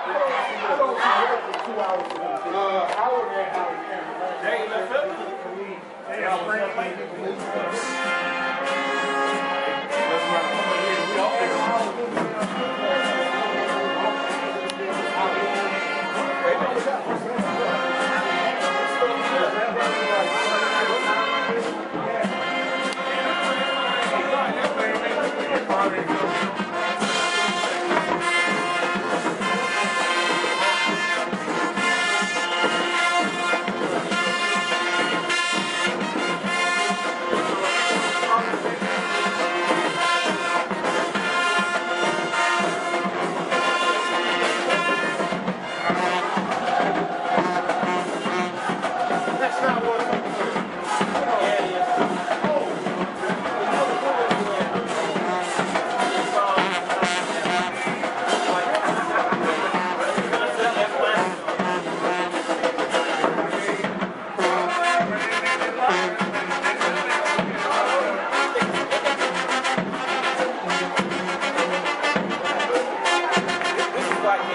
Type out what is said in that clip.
Hours a week. Uh, I would